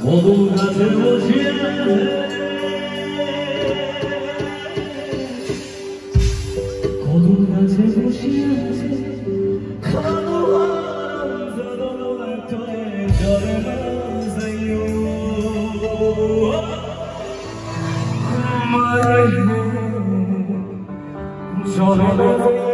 子供たちの自衛子供たちの幸せ Johnny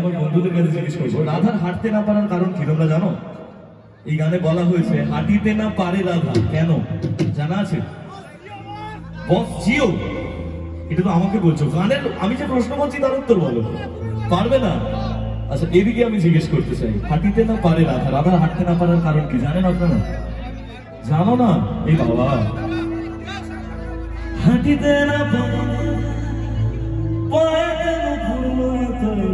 আমার বন্ধুদের কাছে জিজ্ঞেস করব। রাধার হাঁটতে না পারার কারণ কি, তোমরা জানো? এই গানে বলা হয়েছে, হাঁটিতে না পারে রাধা। কেন? জানা আছে? বস, জিও। এটা তো আমাকে বলছো। গানের, আমি যে প্রশ্ন করছি তার উত্তর বলো। পারবে না? আচ্ছা এদিকে আমি জিজ্ঞেস করতে চাই। হাঁটিতে না পারে রাধা? রাধা হাঁটতে না পারার কারণ কি, জানেন আপনারা? জানো না? এই বাবা। হাঁটিতে না পারে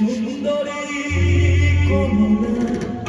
Sundarikona